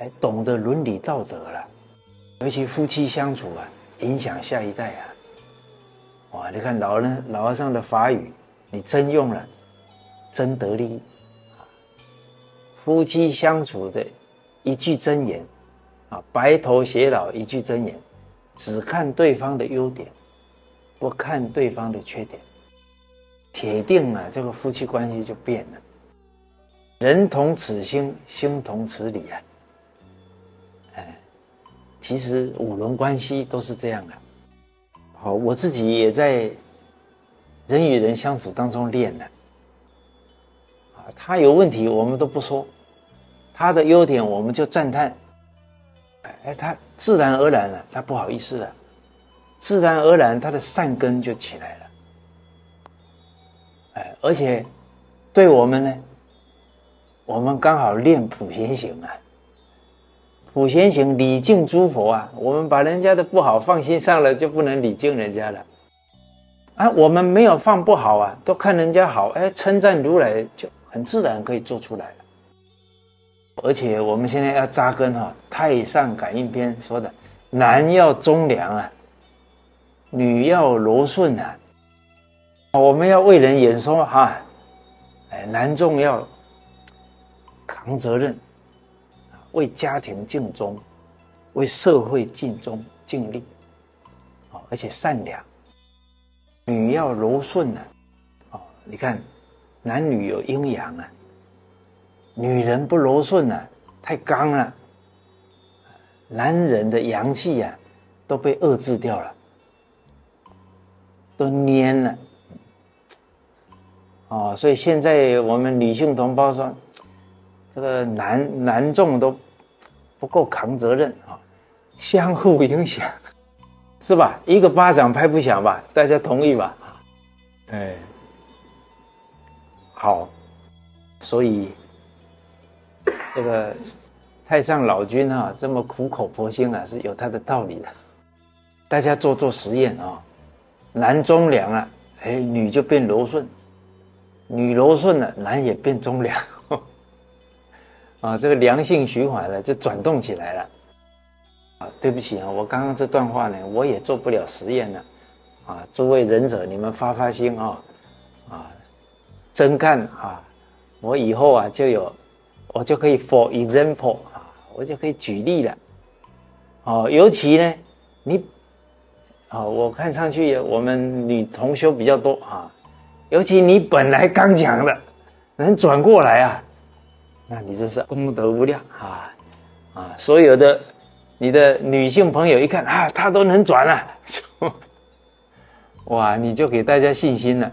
哎，懂得伦理道德了，尤其夫妻相处啊，影响下一代啊。哇，你看老人老和尚的法语，你真用了，真得利。夫妻相处的一句真言，啊，白头偕老一句真言，只看对方的优点，不看对方的缺点，铁定啊，这个夫妻关系就变了。人同此心，心同此理啊。哎，其实五伦关系都是这样的。好，我自己也在人与人相处当中练的。啊，他有问题我们都不说，他的优点我们就赞叹。哎，他自然而然了，他不好意思了，自然而然他的善根就起来了。哎，而且对我们呢，我们刚好练普贤行啊。普贤行礼敬诸佛啊，我们把人家的不好放心上了，就不能礼敬人家了。啊，我们没有放不好啊，都看人家好，哎，称赞如来就很自然可以做出来了。而且我们现在要扎根哈，《太上感应篇》说的，男要忠良啊，女要柔顺啊。我们要为人演说哈，哎，男重要扛责任。为家庭尽忠，为社会尽忠尽力，啊，而且善良。女要柔顺呢，啊，你看，男女有阴阳啊。女人不柔顺呢，太刚了，男人的阳气呀，都被遏制掉了，都蔫了。哦，所以现在我们女性同胞说。这个男男众都不够扛责任啊，相互影响，是吧？一个巴掌拍不响吧？大家同意吧？哎，好，所以这个太上老君啊，这么苦口婆心啊，是有他的道理的。大家做做实验啊，男忠良啊，哎，女就变柔顺；女柔顺了，男也变忠良。啊，这个良性循环了，就转动起来了。啊，对不起啊，我刚刚这段话呢，我也做不了实验了。啊，诸位仁者，你们发发心啊，啊，真干啊，我以后啊就有，我就可以 for example 啊，我就可以举例了。哦，尤其呢，你，啊，我看上去我们女同修比较多啊，尤其你本来刚强的，能转过来啊。那你这是功德无量啊啊！所有的你的女性朋友一看啊，她都能转了，哇，你就给大家信心了